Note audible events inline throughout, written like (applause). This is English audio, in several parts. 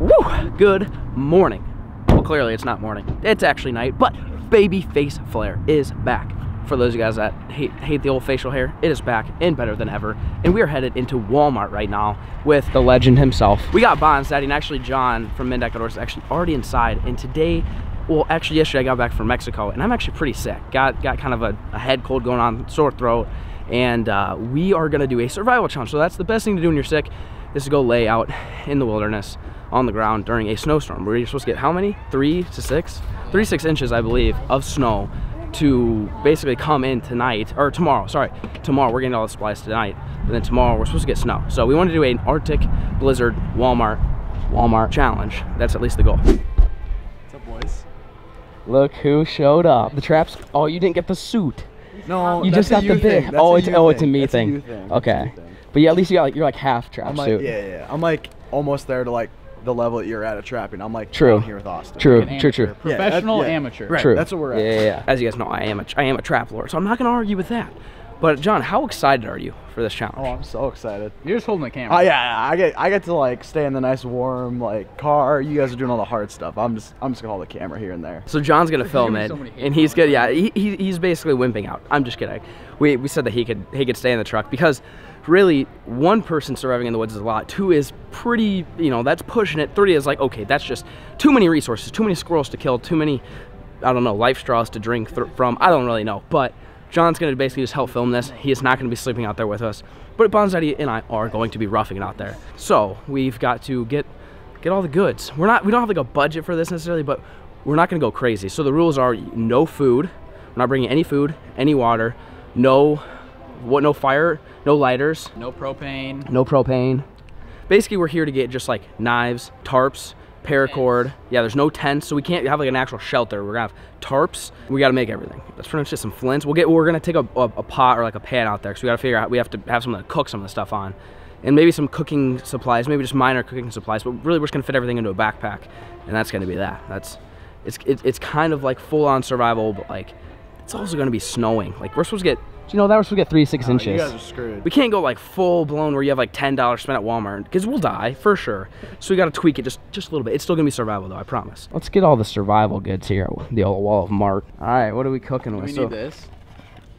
Woo! Good morning. Well, clearly it's not morning. It's actually night, but baby face Flair is back. For those of you guys that hate, hate the old facial hair, it is back and better than ever. And we are headed into Walmart right now with the legend himself. We got Bon's daddy and actually John from MinnDak Outdoors is actually already inside. And today, well, actually yesterday I got back from Mexico and I'm actually pretty sick. Got got kind of a, a head cold going on, sore throat. And uh, we are gonna do a survival challenge. So that's the best thing to do when you're sick is to go lay out in the wilderness on the ground during a snowstorm where you're supposed to get how many? Three to six? Three six inches, I believe, of snow to basically come in tonight, or tomorrow, sorry. Tomorrow, we're getting all the supplies tonight, and then tomorrow we're supposed to get snow. So we want to do an Arctic Blizzard Walmart Walmart challenge. That's at least the goal. What's up, boys? Look who showed up. The traps, oh, you didn't get the suit. No, You just got the big. Oh, it's oh, it's a me thing. thing. A Okay. thing. But yeah, at least you got like you're like half trap I'm like, yeah, yeah. I'm like almost there to like the level that you're at at trapping. I'm like True. down here with Austin. True, An true, true. amateur. Yeah, that- Professional yeah. amateur. Right. True. That's what we're at. Yeah, yeah, yeah. As you guys know, I am a I am a trap lord, so I'm not gonna argue with that. But John, how excited are you for this challenge? Oh, I'm so excited. You're just holding the camera. Oh yeah, I get I get to like stay in the nice warm like car. You guys are doing all the hard stuff. I'm just I'm just gonna hold the camera here and there. So John's gonna film it, so and he's comments good. Yeah, he, he, he's basically wimping out. I'm just kidding. We, we said that he could he could stay in the truck because really one person surviving in the woods is a lot. Two is pretty, you know, that's pushing it. Three is like okay, that's just too many resources, too many squirrels to kill, too many, I don't know, life straws to drink from. I don't really know, but John's gonna basically just help film this. He is not gonna be sleeping out there with us, but Bonzetti and I are going to be roughing it out there. So we've got to get get all the goods. We're not we don't have like a budget for this necessarily, but we're not gonna go crazy. So the rules are no food. We're not bringing any food, any water, no what no fire, no lighters, no propane. no propane. Basically, we're here to get just like knives, tarps, paracord. Yeah, there's no tents, so we can't have like an actual shelter. We're gonna have tarps. We gotta make everything. That's pretty much just some flints. We'll get. We're gonna take a, a, a pot or like a pan out there, so we gotta figure out. We have to have something to cook some of the stuff on, and maybe some cooking supplies. Maybe just minor cooking supplies. But really, we're just gonna fit everything into a backpack, and that's gonna be that. That's. It's it, it's kind of like full on survival, but like it's also gonna be snowing. Like we're supposed to get. You know that we're supposed to get three three six Oh, inches. you guys are screwed. We can't go like full blown where you have like ten dollars spent at Walmart because we'll die for sure. So we got to tweak it just just a little bit. It's still gonna be survival though, I promise. Let's get all the survival goods here. The old wall of Mark. All right, what are we cooking with? We So- need this.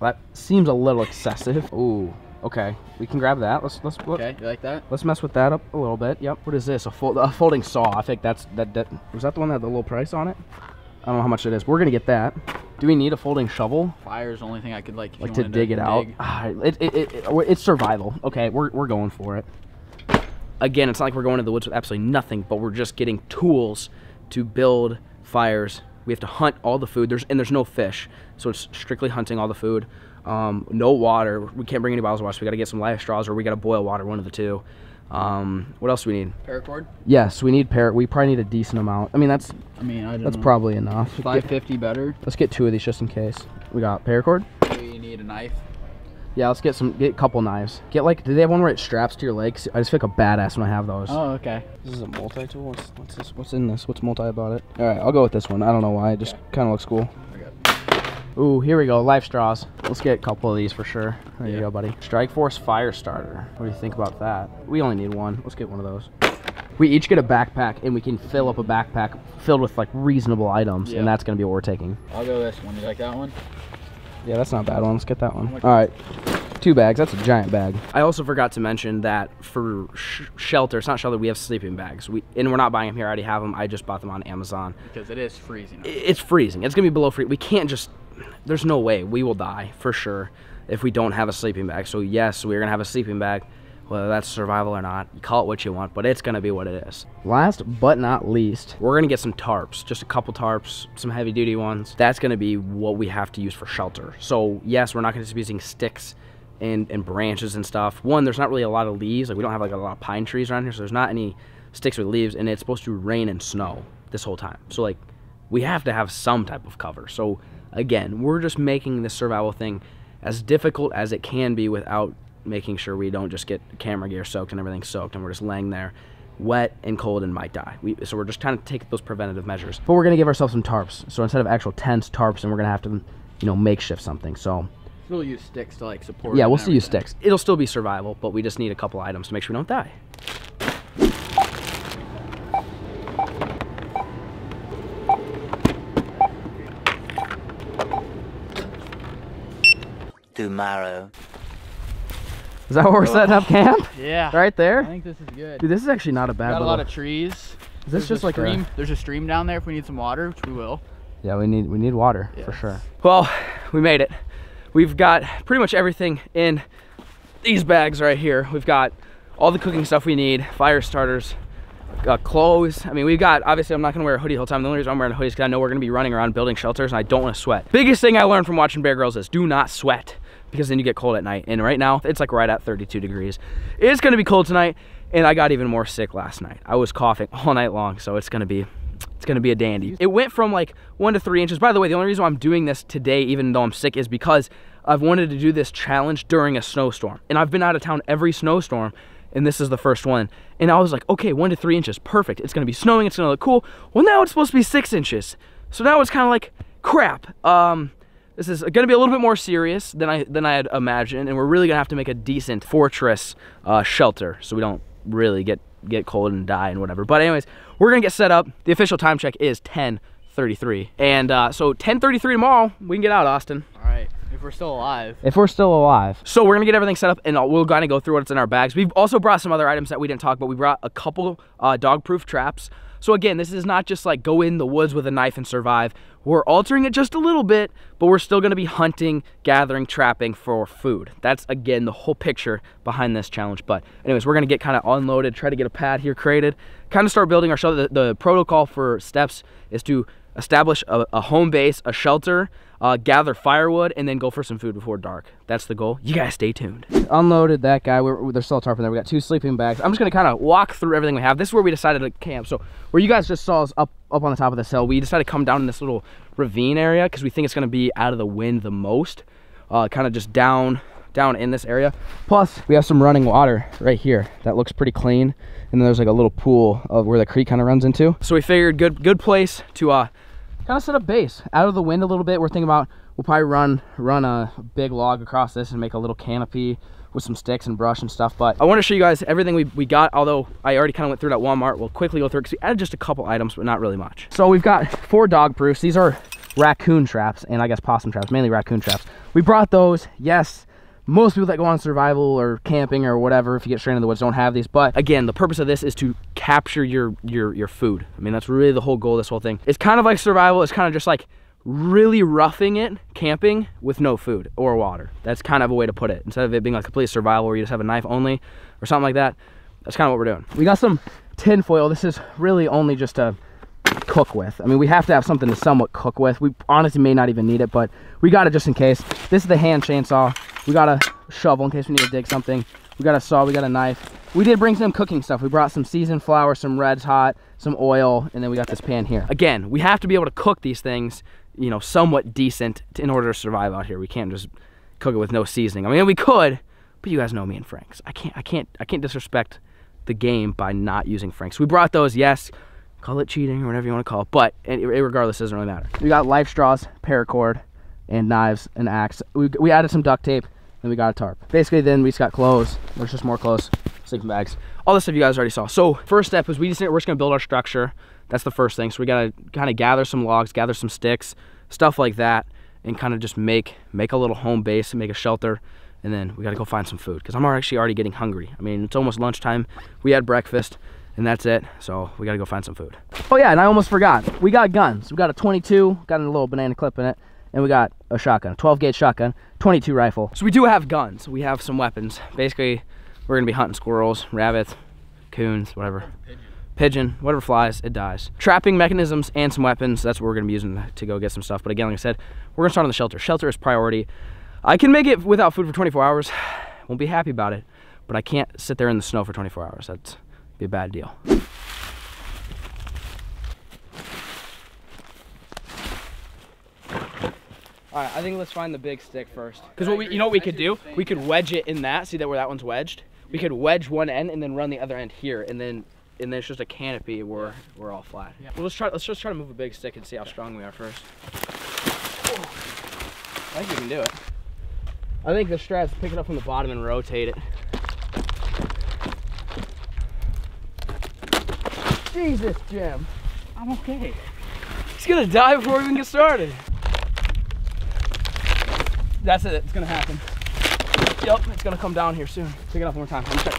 That seems a little excessive. Ooh, okay, we can grab that. Let's let's let, Okay, you like that? let's mess with that up a little bit. Yep. What is this? A, fold, a folding saw. I think that's that. That was that the one that had the little price on it. I don't know how much it is. We're gonna get that. Do we need a folding shovel? Fire's the only thing I could like. if like you to wanted dig it out. dig. Ah, it, it, it, it- it's survival. Okay, we're, we're going for it. Again, it's not like we're going to the woods with absolutely nothing, but we're just getting tools to build fires. We have to hunt all the food. There's and there's no fish, so it's strictly hunting all the food. Um, no water. We can't bring any bottles of water. So we got to get some life straws, or we got to boil water. One of the two. Um, what else do we need? Paracord. Yes, we need parrot. We probably need a decent amount. I mean, that's I mean, I don't that's know. probably enough. five fifty better. Let's get two of these just in case. We got paracord. We need a knife. Yeah, let's get some, get a couple knives. Get like, do they have one where it straps to your legs? I just feel like a badass when I have those. Oh, okay. This is a multi tool. What's, what's this? What's in this? What's multi about it? All right, I'll go with this one. I don't know why. It just kind of looks cool. Ooh, here we go. Life straws. Let's get a couple of these for sure. There you go, buddy. Strike Force Fire Starter. What do you think about that? We only need one. Let's get one of those. We each get a backpack, and we can fill up a backpack filled with like reasonable items, Yeah. and that's gonna be what we're taking. I'll go this one. You like that one? Yeah, that's not a bad one. Let's get that one. All right. Two bags. That's a giant bag. I also forgot to mention that for sh- shelter, it's not shelter, we have sleeping bags. We And we're not buying them here. I already have them. I just bought them on Amazon. Because it is freezing. It's freezing. It's going to be below freezing. We can't just, there's no way. We will die for sure if we don't have a sleeping bag. So, yes, we're going to have a sleeping bag. Whether that's survival or not, you call it what you want, but it's going to be what it is. Last but not least, we're going to get some tarps, just a couple tarps, some heavy duty ones. That's going to be what we have to use for shelter. So, yes, we're not going to be using sticks and, and branches and stuff. One, there's not really a lot of leaves. Like, we don't have like a lot of pine trees around here, so there's not any sticks with leaves, and it's supposed to rain and snow this whole time. So, like, we have to have some type of cover. So, again, we're just making this survival thing as difficult as it can be without making sure we don't just get camera gear soaked and everything soaked and we're just laying there wet and cold and might die. We, so we're just trying to take those preventative measures. But we're going to give ourselves some tarps. So instead of actual tents, tarps, and we're going to have to, you know, makeshift something. So We'll use sticks to like support. yeah, we'll still use sticks. It'll still be survival, but we just need a couple items to make sure we don't die. Tomorrow. Is that where we're setting up camp? Yeah. Right there? I think this is good. Dude, this is actually not a bad Got a lot of trees. is this There's just a like stream. a... There's a stream down there if we need some water, which we will. Yeah, we need we need water for sure. Well, we made it. We've got pretty much everything in these bags right here. We've got all the cooking stuff we need, fire starters, uh, clothes. I mean, we've got, obviously I'm not gonna wear a hoodie the whole time. The only reason I'm wearing a hoodie is because I know we're gonna be running around building shelters and I don't wanna sweat. Biggest thing I learned from watching Bear Grylls is do not sweat because then you get cold at night. And right now, it's like right at 32 degrees. It's gonna be cold tonight and I got even more sick last night. I was coughing (laughs) all night long, so it's gonna be it's gonna be a dandy. It went from like one to three inches. By the way, the only reason why I'm doing this today, even though I'm sick, is because I've wanted to do this challenge during a snowstorm. And I've been out of town every snowstorm, and this is the first one. And I was like, okay, one to three inches, perfect. It's gonna be snowing, it's gonna look cool. Well, now it's supposed to be six inches. So now it's kind of like, crap. Um, this is gonna be a little bit more serious than I than I had imagined, and we're really gonna have to make a decent fortress uh, shelter so we don't really get get cold and die and whatever. But anyways, we're gonna get set up. The official time check is 10:33, and uh, so 10:33 tomorrow we can get out, Austin. All right. If we're still alive. If we're still alive. So we're gonna get everything set up and we'll kind of go through what's in our bags. We've also brought some other items that we didn't talk about. We brought a couple uh, dog-proof traps. So again, this is not just like go in the woods with a knife and survive. We're altering it just a little bit, but we're still gonna be hunting, gathering, trapping for food. That's again the whole picture behind this challenge. But anyways, we're gonna get kind of unloaded, try to get a pad here created, kind of start building our shelter. The, the protocol for steps is to establish a, a home base, a shelter, uh, gather firewood, and then go for some food before dark. That's the goal. You guys stay tuned. Unloaded that guy. We're, there's still a tarp in there. We got two sleeping bags. I'm just gonna kind of walk through everything we have. This is where we decided to camp. So where you guys just saw us up up on the top of this hill, we decided to come down in this little ravine area because we think it's gonna be out of the wind the most. Uh, kind of just down down in this area. Plus, we have some running water right here that looks pretty clean. And then there's like a little pool of where the creek kind of runs into. So we figured good good place to uh kind of set up base out of the wind a little bit. We're thinking about we'll probably run run a big log across this and make a little canopy with some sticks and brush and stuff. But I want to show you guys everything we, we got, although I already kind of went through it at Walmart. We'll quickly go through it because we added just a couple items, but not really much. So we've got four dog proofs. These are raccoon traps and I guess possum traps, mainly raccoon traps. We brought those, yes. Most people that go on survival or camping or whatever, if you get straight in the woods, don't have these. But again, the purpose of this is to capture your your your food. I mean, that's really the whole goal of this whole thing. It's kind of like survival. It's kind of just like really roughing it, camping with no food or water. That's kind of a way to put it. Instead of it being like a complete survival where you just have a knife only or something like that. That's kind of what we're doing. We got some tin foil. This is really only just to cook with. I mean, we have to have something to somewhat cook with. We honestly may not even need it, but we got it just in case. This is the hand chainsaw. We got a shovel in case we need to dig something. We got a saw, we got a knife. We did bring some cooking stuff. We brought some seasoned flour, some Red's Hot, some oil, and then we got this pan here. Again, we have to be able to cook these things, you know, somewhat decent in order to survive out here. We can't just cook it with no seasoning. I mean, we could, but you guys know me and Frank's. I can't, I can't, I can't disrespect the game by not using Frank's. We brought those, yes. Call it cheating or whatever you want to call it, but it, it regardless, doesn't really matter. We got life straws, paracord, and knives and axe. We, we added some duct tape, and we got a tarp. Basically, then we just got clothes. There's just more clothes, sleeping bags, all this stuff you guys already saw. So first step is we just we're just gonna build our structure. That's the first thing. So we gotta kind of gather some logs, gather some sticks, stuff like that, and kind of just make make a little home base and make a shelter. And then we gotta go find some food because I'm actually already getting hungry. I mean, it's almost lunchtime. We had breakfast and that's it. So we gotta go find some food. Oh yeah, and I almost forgot. We got guns. We got a 22, got a little banana clip in it, and we got a shotgun, a 12 gauge shotgun, 22 rifle. So we do have guns. We have some weapons. Basically, we're gonna be hunting squirrels, rabbits, coons, whatever. Pigeon, whatever flies, it dies. Trapping mechanisms and some weapons, that's what we're gonna be using to go get some stuff. But again, like I said, we're gonna start on the shelter. Shelter is priority. I can make it without food for 24 hours. (sighs) Won't be happy about it, but I can't sit there in the snow for 24 hours. That's be a bad deal. All right, I think let's find the big stick first. Because what we, you know what we could do? We could wedge it in that. See that where that one's wedged? We could wedge one end and then run the other end here, and then and then it's just a canopy where we're all flat. Well, let's try. Let's just try to move a big stick and see how strong we are first. I think we can do it. I think the strat's pick it up from the bottom and rotate it. Jesus, Jim. I'm okay. He's gonna die before we even get started. That's it, it's gonna happen. Yep, it's gonna come down here soon. Pick it up one more time. Let me check.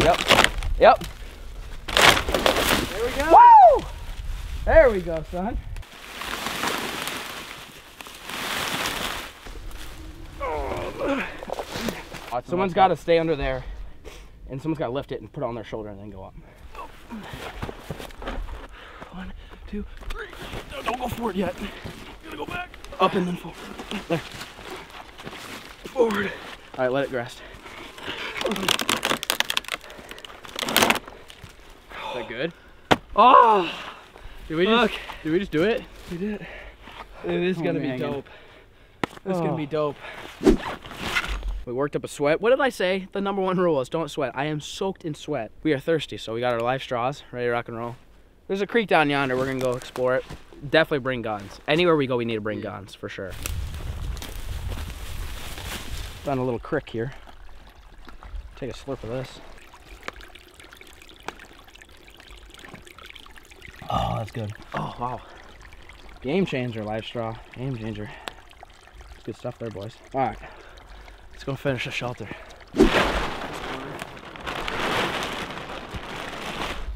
Yep. Yep. There we go. Woo! There we go, son. Someone's got to stay under there, and someone's got to lift it and put it on their shoulder and then go up. Two, three. No, don't go forward yet. Gotta go back. Up and then forward. There. Forward. All right, let it rest. Is that good? Oh, Did we just, did we just do it? we did. It is Oh, gonna be dope. It's gonna Oh. be dope. We worked up a sweat. What did I say? The number one rule is don't sweat. I am soaked in sweat. We are thirsty, so we got our life straws, ready to rock and roll. There's a creek down yonder. We're gonna go explore it. Definitely bring guns. Anywhere we go, we need to bring guns for sure. Found a little crick here. Take a slurp of this. Oh, that's good. Oh, wow. Game changer, life straw. Game changer. Good stuff there, boys. All right, let's go finish the shelter.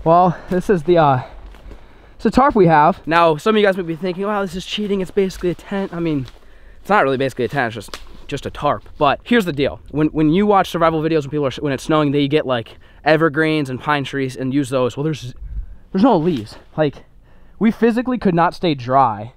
Well, this is the uh, it's a tarp we have. Now, some of you guys might be thinking, "Wow, this is cheating. It's basically a tent." I mean, it's not really basically a tent. It's just just a tarp. But here's the deal: when when you watch survival videos when people are when it's snowing, they get like evergreens and pine trees and use those. Well, there's there's no leaves. Like we physically could not stay dry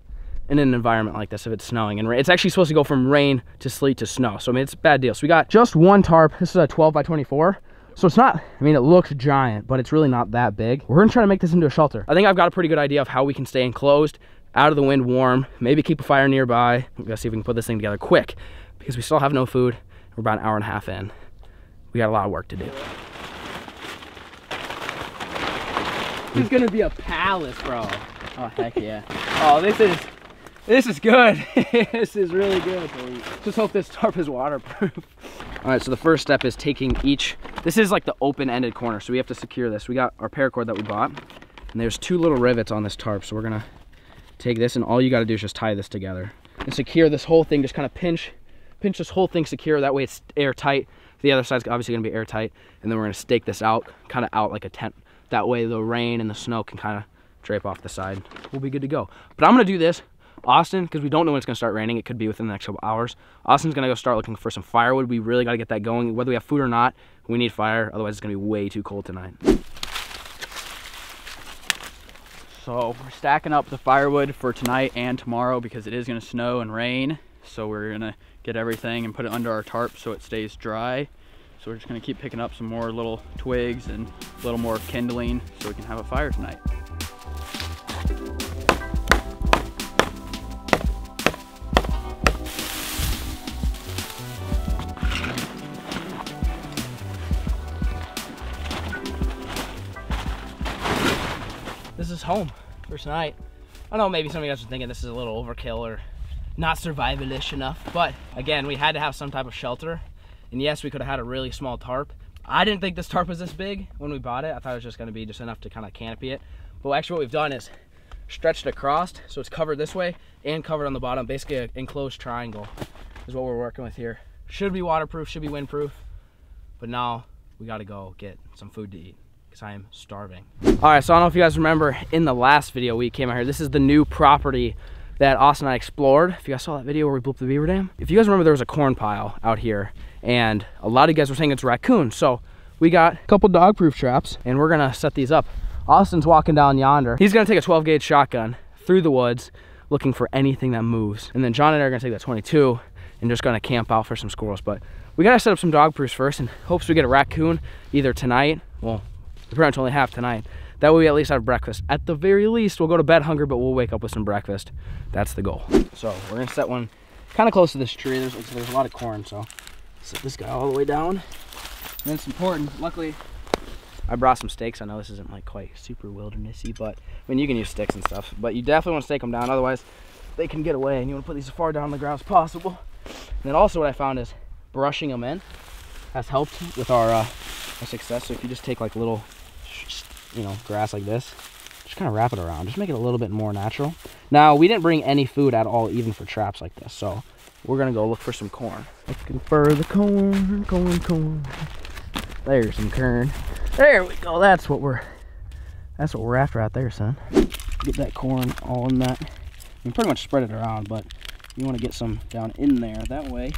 in an environment like this if it's snowing and it's actually supposed to go from rain to sleet to snow so i mean it's a bad deal so we got just one tarp this is a 12 by 24 so it's not i mean it looks giant but it's really not that big. We're gonna try to make this into a shelter. I think i've got a pretty good idea of how we can stay enclosed out of the wind warm maybe keep a fire nearby. We gotta see if we can put this thing together quick because we still have no food. We're about an hour and a half in. We got a lot of work to do. This is gonna be a palace, bro. Oh heck yeah. (laughs) Oh, this is this is good. (laughs) this is really good. Just hope this tarp is waterproof. All right, so the first step is taking each, this is like the open-ended corner, so we have to secure this. We got our paracord that we bought, and there's two little rivets on this tarp, so we're gonna take this, and all you gotta do is just tie this together. And secure this whole thing, just kind of pinch, pinch this whole thing secure, that way it's airtight. The other side's obviously gonna be airtight, and then we're gonna stake this out, kind of out like a tent. That way the rain and the snow can kind of drape off the side. We'll be good to go. But I'm gonna do this Austin, because we don't know when it's going to start raining. It could be within the next couple hours. Austin's going to go start looking for some firewood. We really got to get that going. Whether we have food or not, we need fire. Otherwise, it's going to be way too cold tonight. So we're stacking up the firewood for tonight and tomorrow because it is gonna snow and rain. So we're gonna get everything and put it under our tarp so it stays dry. So we're just gonna keep picking up some more little twigs and a little more kindling so we can have a fire tonight. This is home for tonight. I know maybe some of you guys are thinking this is a little overkill or not survivalish enough, but again, we had to have some type of shelter. And yes, we could have had a really small tarp. I didn't think this tarp was this big when we bought it. I thought it was just gonna be just enough to kind of canopy it. But actually what we've done is stretched across, so it's covered this way and covered on the bottom. Basically an enclosed triangle is what we're working with here. Should be waterproof, should be windproof. But now we gotta go get some food to eat because I am starving. All right, so I don't know if you guys remember in the last video we came out here. This is the new property that Austin and I explored. If you guys saw that video where we blew up the beaver dam. If you guys remember, there was a corn pile out here and a lot of you guys were saying it's raccoon. So we got a couple dog proof traps and we're gonna set these up. Austin's walking down yonder. He's gonna take a 12 gauge shotgun through the woods looking for anything that moves. And then John and I are gonna take that 22 and just gonna camp out for some squirrels. But we gotta set up some dog proofs first and hopes we get a raccoon either tonight. Well, we pretty much only have tonight. That way we at least have breakfast. At the very least, we'll go to bed hungry, but we'll wake up with some breakfast. That's the goal. So we're gonna set one kind of close to this tree. There's, there's a lot of corn, so set this guy all the way down. And it's important. Luckily, I brought some stakes. I know this isn't like quite super wildernessy, but I mean you can use sticks and stuff. But you definitely want to stake them down, otherwise they can get away. And you want to put these as far down on the ground as possible. And then also what I found is brushing them in has helped with our, uh, our success. So if you just take like little, you know, grass like this, just kind of wrap it around. Just make it a little bit more natural. Now, we didn't bring any food at all, even for traps like this. So we're going to go look for some corn. Looking for the corn, corn, corn. There's some corn. There we go. That's what we're, that's what we're after out there, son. Get that corn all in that. You pretty much spread it around, but you want to get some down in there. That way,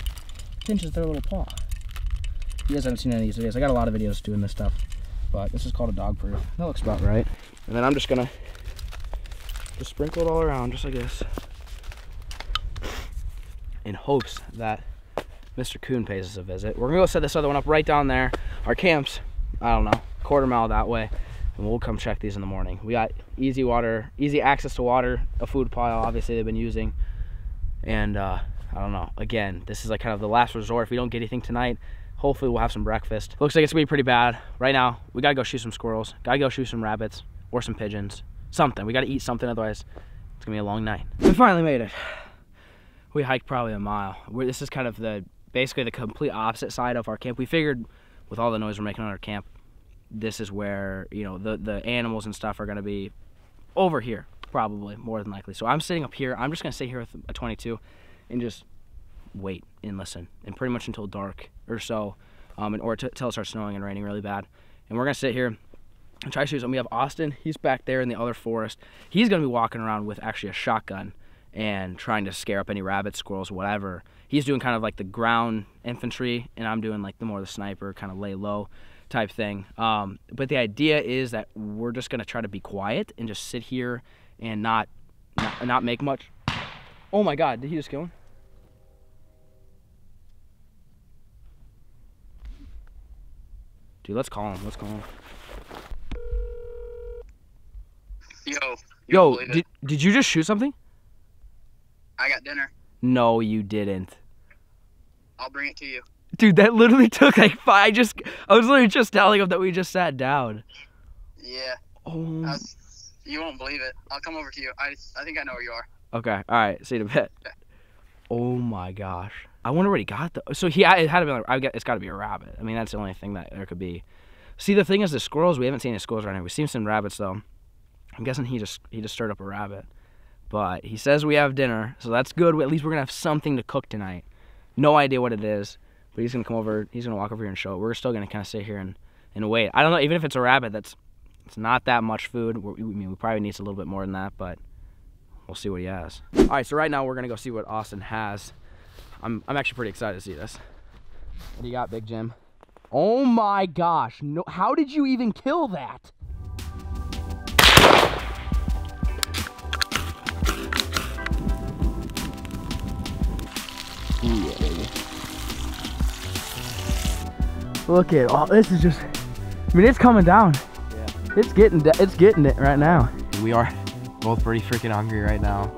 pinches their little paw. You guys haven't seen any of these videos. I got a lot of videos doing this stuff, but this is called a dog proof. That looks about right. And then I'm just gonna just sprinkle it all around, just like this, in hopes that Mr. Coon pays us a visit. We're gonna go set this other one up right down there. Our camp's, I don't know, quarter mile that way, and we'll come check these in the morning. We got easy water, easy access to water, a food pile, obviously they've been using, and uh, I don't know. Again, this is like kind of the last resort. If we don't get anything tonight, hopefully we'll have some breakfast. Looks like it's gonna be pretty bad. Right now, we gotta go shoot some squirrels, gotta go shoot some rabbits or some pigeons, something. We gotta eat something, otherwise it's gonna be a long night. We finally made it. We hiked probably a mile. We're, this is kind of the basically the complete opposite side of our camp. We figured with all the noise we're making on our camp, this is where you know the the animals and stuff are gonna be over here probably more than likely. So I'm sitting up here. I'm just gonna sit here with a 22 and just wait and listen, and pretty much until dark or so, um, and, or t- till it starts snowing and raining really bad. And we're gonna sit here and try shoot. And we have Austin. He's back there in the other forest. He's gonna be walking around with actually a shotgun and trying to scare up any rabbits, squirrels, whatever. He's doing kind of like the ground infantry, and I'm doing like the more the sniper, kind of lay low type thing. Um, but the idea is that we're just gonna try to be quiet and just sit here and not not, not make much. Oh my God! Did he just kill him? Dude, let's call him. Let's call him. Yo. Yo, it. did, did you just shoot something? I got dinner. No, you didn't. I'll bring it to you. Dude, that literally (laughs) took like five. I just, I was literally just telling him that we just sat down. Yeah. Oh. Was, you won't believe it. I'll come over to you. I, I think I know where you are. Okay. All right. See you in a bit. Oh my gosh. I wonder what he got though. So he it had to be like I get it's got to be a rabbit. I mean that's the only thing that there could be. See the thing is the squirrels we haven't seen any squirrels right now. We've seen some rabbits though. I'm guessing he just he just stirred up a rabbit. But he says we have dinner, so that's good. At least we're gonna have something to cook tonight. No idea what it is, but he's gonna come over. He's gonna walk over here and show it. We're still gonna kind of sit here and, and wait. I don't know. Even if it's a rabbit, that's it's not that much food. We're, I mean, we probably need a little bit more than that, but we'll see what he has. All right, so right now we're gonna go see what Austin has. I'm I'm actually pretty excited to see this. What do you got, Big Jim? Oh my gosh! No, how did you even kill that? Ooh, yeah, baby. Look at oh, this is just. I mean, it's coming down. Yeah. It's getting it's getting it right now. We are both pretty freaking hungry right now.